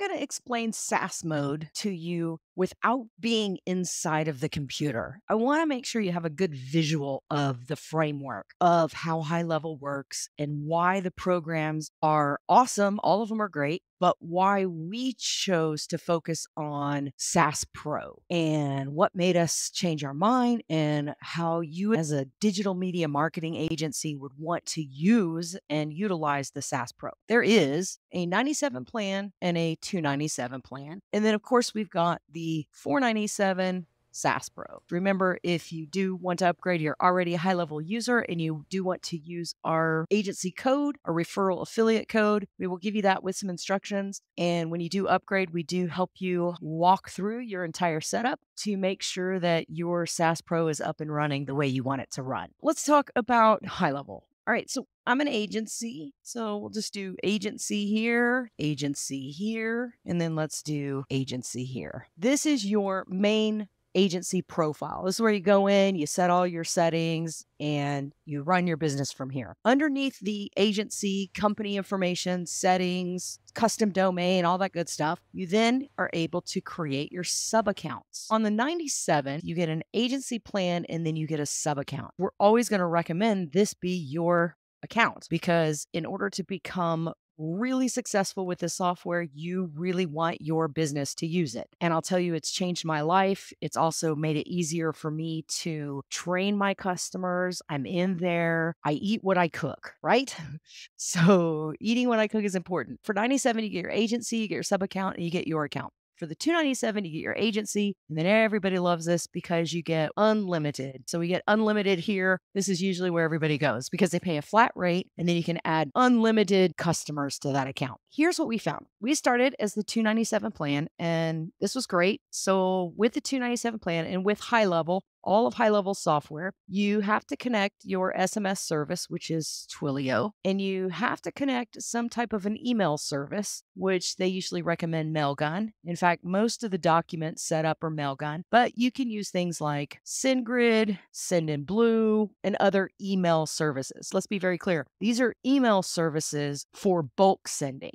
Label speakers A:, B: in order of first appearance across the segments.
A: going to explain SaaS mode to you without being inside of the computer. I want to make sure you have a good visual of the framework of how HighLevel works and why the programs are awesome. All of them are great, but why we chose to focus on SaaS Pro and what made us change our mind and how you, as a digital media marketing agency, would want to use and utilize the SaaS Pro. There is a 97 plan and a 297 plan. And then, of course, we've got the 497 SaaS Pro. Remember, if you do want to upgrade, you're already a HighLevel user and you do want to use our agency code, a referral affiliate code, we will give you that with some instructions. And when you do upgrade, we do help you walk through your entire setup to make sure that your SaaS Pro is up and running the way you want it to run. Let's talk about HighLevel. All right, so I'm an agency. So we'll just do agency here, agency here, and then let's do agency here. This is your main agency profile. This is where you go in, you set all your settings, and you run your business from here. Underneath the agency, company information, settings, custom domain, all that good stuff, you then are able to create your sub accounts. On the 97, you get an agency plan and then you get a sub account. We're always going to recommend this be your account because in order to become really successful with this software, you really want your business to use it. And I'll tell you, it's changed my life. It's also made it easier for me to train my customers. I'm in there. I eat what I cook, right? so eating what I cook is important. For 97, you get your agency, you get your sub account, and you get your account. For the 297, you get your agency, and then everybody loves this because you get unlimited. So we get unlimited here. This is usually where everybody goes because they pay a flat rate and then you can add unlimited customers to that account. Here's what we found. We started as the 297 plan and this was great. So with the 297 plan and with HighLevel, all of HighLevel software, you have to connect your SMS service, which is Twilio, and you have to connect some type of an email service, which they usually recommend Mailgun. In fact, most of the documents set up are Mailgun, but you can use things like SendGrid, Sendinblue, and other email services. Let's be very clear these are email services for bulk sending.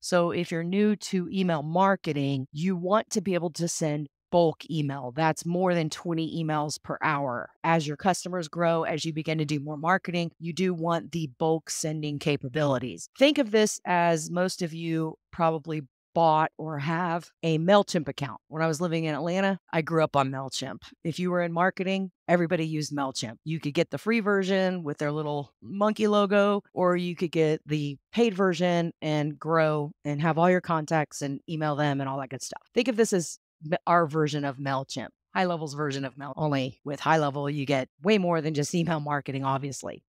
A: So if you're new to email marketing, you want to be able to send bulk email. That's more than 20 emails per hour. As your customers grow, as you begin to do more marketing, you do want the bulk sending capabilities. Think of this as most of you probably bought or have a MailChimp account. When I was living in Atlanta, I grew up on MailChimp. If you were in marketing, everybody used MailChimp. You could get the free version with their little monkey logo, or you could get the paid version and grow and have all your contacts and email them and all that good stuff. Think of this as our version of MailChimp, HighLevel's version of Mail. Only with HighLevel, you get way more than just email marketing, obviously.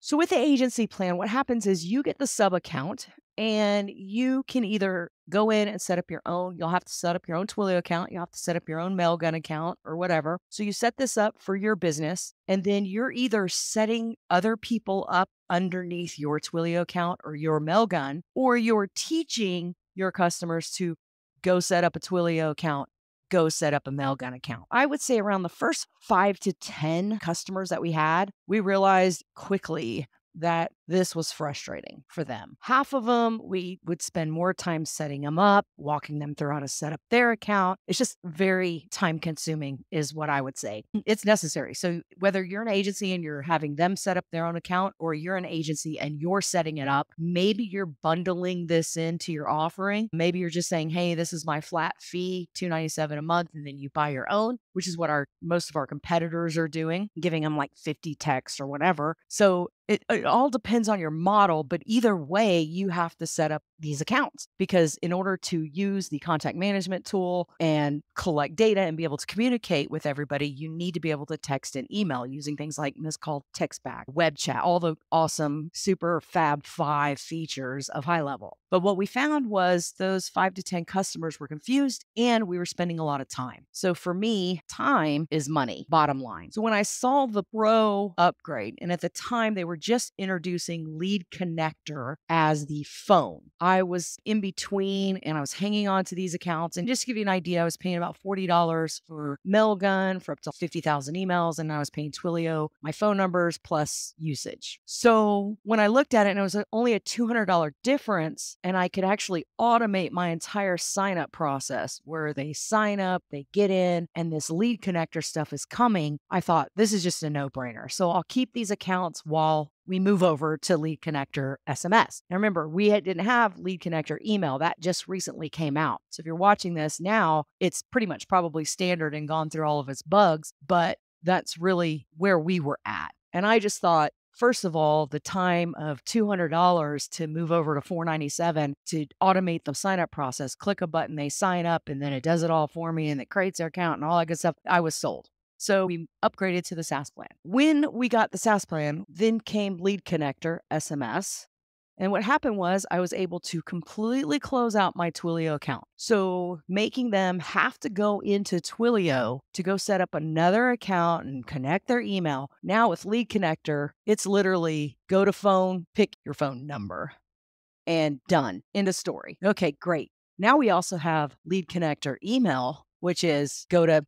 A: So with the agency plan, what happens is you get the sub account and you can either go in and set up your own. You'll have to set up your own Twilio account. You'll have to set up your own Mailgun account or whatever. So you set this up for your business, and then you're either setting other people up underneath your Twilio account or your Mailgun, or you're teaching your customers to go set up a Twilio account, go set up a Mailgun account. I would say around the first five to 10 customers that we had, we realized quickly that this was frustrating for them. Half of them, we would spend more time setting them up, walking them through how to set up their account. It's just very time consuming, is what I would say. Mm, it's necessary. So, whether you're an agency and you're having them set up their own account, or you're an agency and you're setting it up, maybe you're bundling this into your offering. Maybe you're just saying, hey, this is my flat fee, 297 a month, and then you buy your own, which is what our most of our competitors are doing, giving them like 50 texts or whatever. So, it, it all depends on your model, but either way, you have to set up these accounts because in order to use the contact management tool and collect data and be able to communicate with everybody, you need to be able to text and email using things like Misscall text back, web chat, all the awesome super fab five features of HighLevel. But what we found was those five to 10 customers were confused and we were spending a lot of time. So for me, time is money, bottom line. So when I saw the Pro upgrade, and at the time they were just introducing Lead Connector as the phone, I I was in between and I was hanging on to these accounts. And just to give you an idea, I was paying about $40 for Mailgun for up to 50,000 emails. And I was paying Twilio my phone numbers plus usage. So when I looked at it and it was only a $200 difference, and I could actually automate my entire sign up process where they sign up, they get in, and this lead connector stuff is coming, I thought this is just a no brainer. So I'll keep these accounts while we move over to Lead Connector SMS. Now, remember, we didn't have Lead Connector email. That just recently came out. So if you're watching this now, it's pretty much probably standard and gone through all of its bugs, but that's really where we were at. And I just thought, first of all, the time of $200 to move over to 497 to automate the sign up process, click a button, they sign up, and then it does it all for me and it creates their account and all that good stuff. I was sold. So we upgraded to the SaaS plan. When we got the SaaS plan, then came Lead Connector SMS. And what happened was I was able to completely close out my Twilio account. So making them have to go into Twilio to go set up another account and connect their email. Now with Lead Connector, it's literally go to phone, pick your phone number, and done. End of story. Okay, great. Now we also have Lead Connector email, which is go to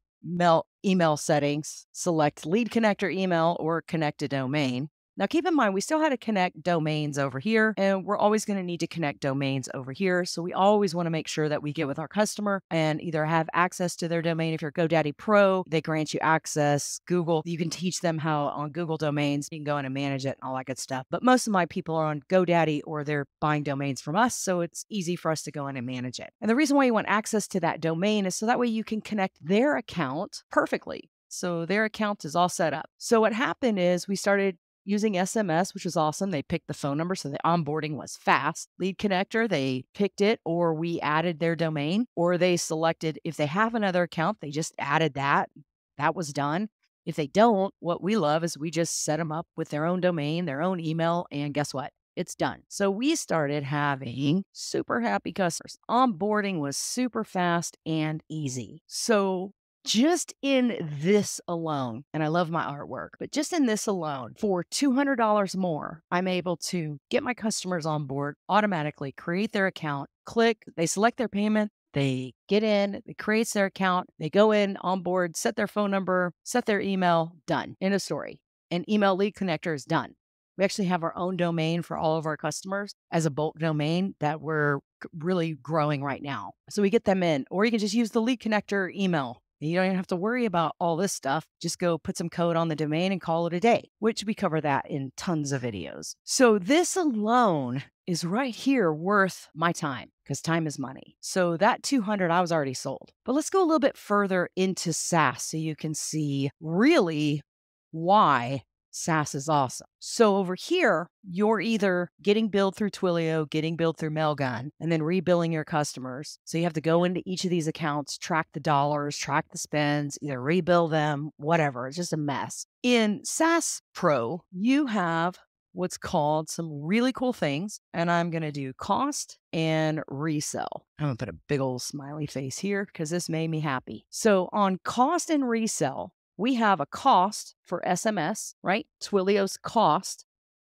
A: email settings, select lead connector email or connect a domain. Now, keep in mind, we still had to connect domains over here, and we're always going to need to connect domains over here. So we always want to make sure that we get with our customer and either have access to their domain. If you're GoDaddy Pro, they grant you access. Google, you can teach them how on Google domains, you can go in and manage it and all that good stuff. But most of my people are on GoDaddy or they're buying domains from us. So it's easy for us to go in and manage it. And the reason why you want access to that domain is so that way you can connect their account perfectly. So their account is all set up. So what happened is we started using SMS, which was awesome. They picked the phone number, so the onboarding was fast. Lead connector, they picked it, or we added their domain, or they selected if they have another account, they just added that. That was done. If they don't, what we love is we just set them up with their own domain, their own email, and guess what? It's done. So we started having super happy customers. Onboarding was super fast and easy. So just in this alone, and I love my artwork, but just in this alone, for $200 more, I'm able to get my customers on board automatically, create their account, click, they select their payment, they get in, it creates their account, they go in, on board, set their phone number, set their email, done. In a story. And email lead connector is done. We actually have our own domain for all of our customers as a bulk domain that we're really growing right now. So we get them in, or you can just use the lead connector email you don't even have to worry about all this stuff. Just go put some code on the domain and call it a day, which we cover that in tons of videos. So this alone is right here worth my time because time is money. So that 200 I was already sold. But let's go a little bit further into SaaS so you can see really why SaaS is awesome. So over here, you're either getting billed through Twilio, getting billed through Mailgun, and then rebilling your customers. So you have to go into each of these accounts, track the dollars, track the spends, either rebill them, whatever. It's just a mess. In SaaS Pro, you have what's called some really cool things. And I'm going to do cost and resell. I'm going to put a big old smiley face here because this made me happy. So on cost and resell, we have a cost for SMS, right? Twilio's cost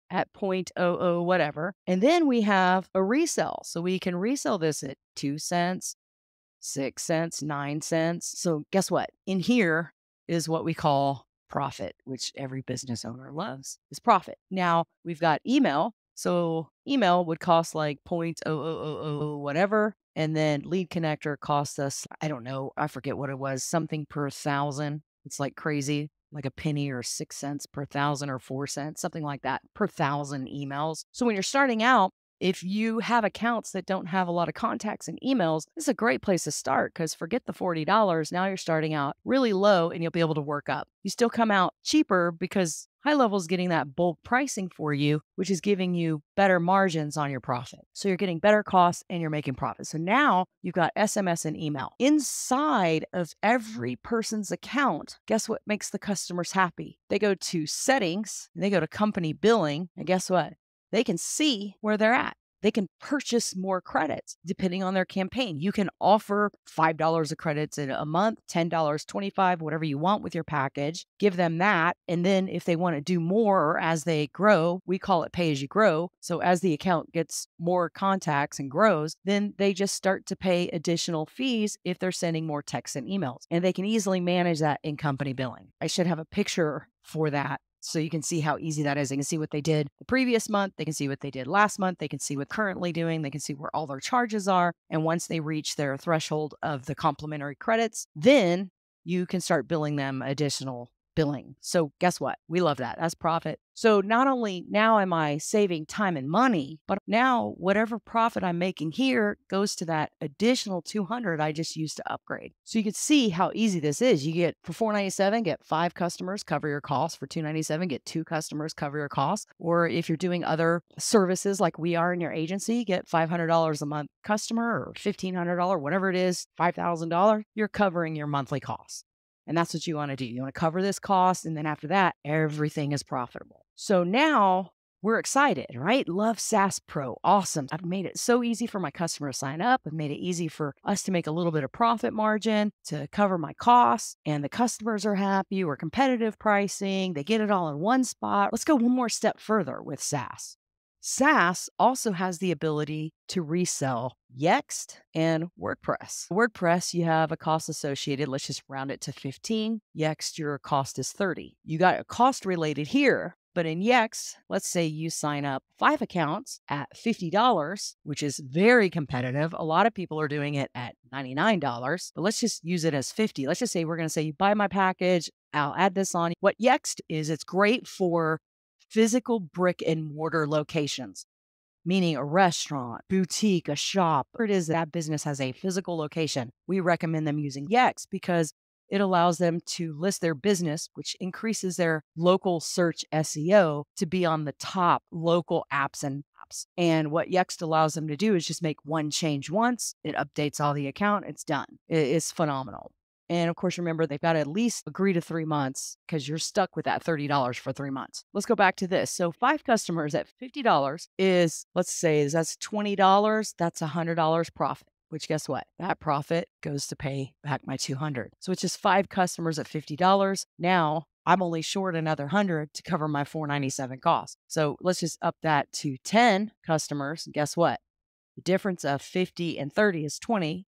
A: at 0.00 whatever. And then we have a resell. So we can resell this at 2 cents, 6 cents, 9 cents. So guess what? In here is what we call profit, which every business owner loves is profit. Now we've got email. So email would cost like 0.0000 whatever. And then lead connector costs us, I don't know, I forget what it was, something per thousand. It's like crazy, like a penny or six cents per thousand or four cents, something like that per thousand emails. So when you're starting out, if you have accounts that don't have a lot of contacts and emails, this is a great place to start because forget the $40. Now you're starting out really low and you'll be able to work up. You still come out cheaper because HighLevel is getting that bulk pricing for you, which is giving you better margins on your profit. So you're getting better costs and you're making profit. So now you've got SMS and email. Inside of every person's account, guess what makes the customers happy? They go to settings, they go to company billing, and guess what? They can see where they're at. they can purchase more credits depending on their campaign. You can offer $5 of credits in a month, $10, 25, whatever you want with your package. Give them that. And then if they want to do more or as they grow, we call it pay as you grow. So as the account gets more contacts and grows, then they just start to pay additional fees if they're sending more texts and emails. And they can easily manage that in company billing. I should have a picture for that so you can see how easy that is. They can see what they did the previous month. They can see what they did last month. They can see what currently doing. They can see where all their charges are. And once they reach their threshold of the complimentary credits, then you can start billing them additional billing. So guess what? We love that. That's profit. So not only now am I saving time and money, but now whatever profit I'm making here goes to that additional 200 I just used to upgrade. So you can see how easy this is. You get for 497 get 5 customers cover your costs, for 297 get 2 customers cover your costs, or if you're doing other services like we are in your agency, get $500 a month customer or $1500 whatever it is, $5000, you're covering your monthly costs. And that's what you want to do. You want to cover this cost. And then after that, everything is profitable. So now we're excited, right? Love SaaS Pro. Awesome. I've made it so easy for my customer to sign up. I've made it easy for us to make a little bit of profit margin to cover my costs. And the customers are happy. We're competitive pricing. They get it all in one spot. Let's go one more step further with SaaS. SaaS also has the ability to resell Yext and WordPress. WordPress, you have a cost associated. Let's just round it to 15. Yext, your cost is 30. You got a cost related here, but in Yext, let's say you sign up five accounts at $50, which is very competitive. A lot of people are doing it at $99, but let's just use it as 50. Let's just say we're going to say you buy my package, I'll add this on. What Yext is, it's great for physical brick and mortar locations, meaning a restaurant, boutique, a shop, or it is that business has a physical location. We recommend them using Yext because it allows them to list their business, which increases their local search SEO to be on the top local apps and apps. And what Yext allows them to do is just make one change once, it updates all the account, it's done. It's phenomenal. And of course, remember, they've got to at least agree to three months because you're stuck with that $30 for three months. Let's go back to this. So, five customers at $50 is, let's say, is that's $20. That's $100 profit which guess what? That profit goes to pay back my 200. So it's just five customers at $50. Now I'm only short another 100 to cover my 497 cost. So let's just up that to 10 customers. Guess what? The difference of 50 and 30 is 20.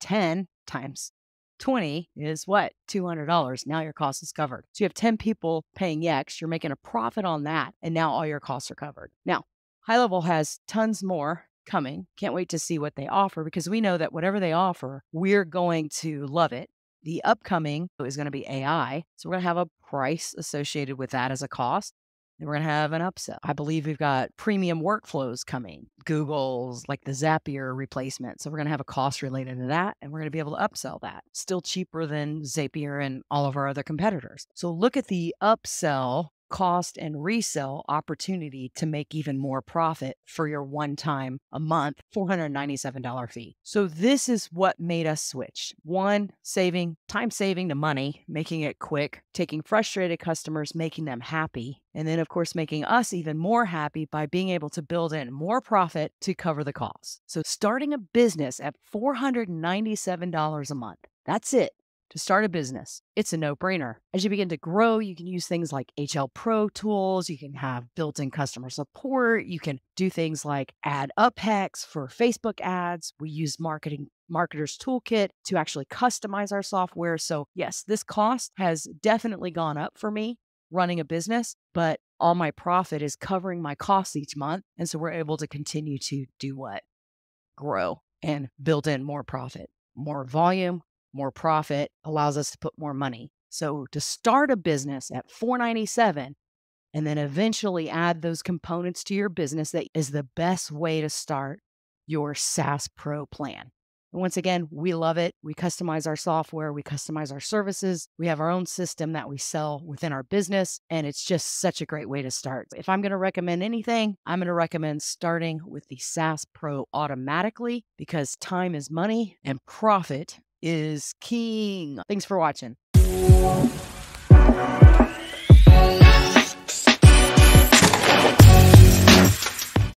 A: 10 times 20 is what? $200. Now your cost is covered. So you have 10 people paying X, You're making a profit on that. And now all your costs are covered. Now, HighLevel has tons more coming. Can't wait to see what they offer because we know that whatever they offer, we're going to love it. The upcoming is going to be AI. So we're going to have a price associated with that as a cost. We're going to have an upsell. I believe we've got premium workflows coming, Google's like the Zapier replacement. So we're going to have a cost related to that and we're going to be able to upsell that. Still cheaper than Zapier and all of our other competitors. So look at the upsell cost and resell opportunity to make even more profit for your one time a month $497 fee. So this is what made us switch. One, saving time saving to money, making it quick, taking frustrated customers, making them happy, and then of course making us even more happy by being able to build in more profit to cover the costs. So starting a business at $497 a month. That's it to start a business, it's a no brainer. As you begin to grow, you can use things like HL Pro tools, you can have built in customer support, you can do things like add UpHex for Facebook ads. We use marketing marketers toolkit to actually customize our software. So, yes, this cost has definitely gone up for me running a business, but all my profit is covering my costs each month. And so we're able to continue to do what? Grow and build in more profit, more volume, more profit allows us to put more money. So to start a business at 497 and then eventually add those components to your business that is the best way to start your SaaS Pro plan. And once again, we love it. We customize our software, we customize our services. We have our own system that we sell within our business, and it's just such a great way to start. If I'm going to recommend anything, I'm going to recommend starting with the SaaS Pro automatically because time is money and profit is king. Thanks for watching.